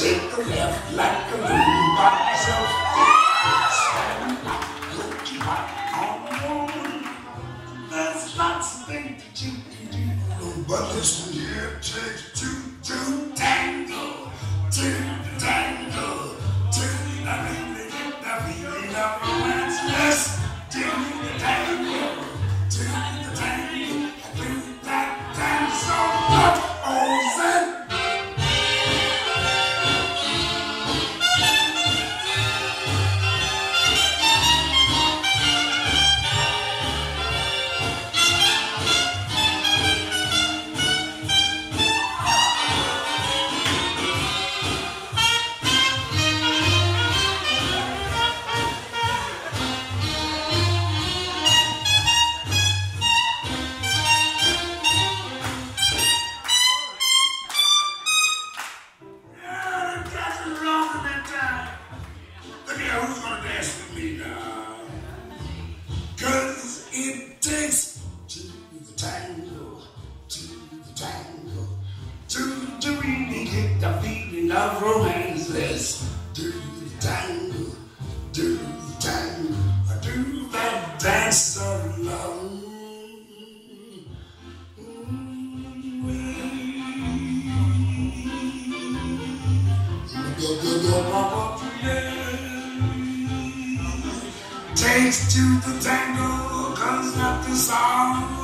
take a left like a moon by myself. Stand like a the road. There's lots of things that you can do. But listen here, it takes two to tango, to Look here, who's gonna dance with me now? Cause it takes to the tango, to the tango, to to really get the feeling of romance. Do the tango, do the tango, do that dance of love. Mm-hmm. Takes to the tango, cause after song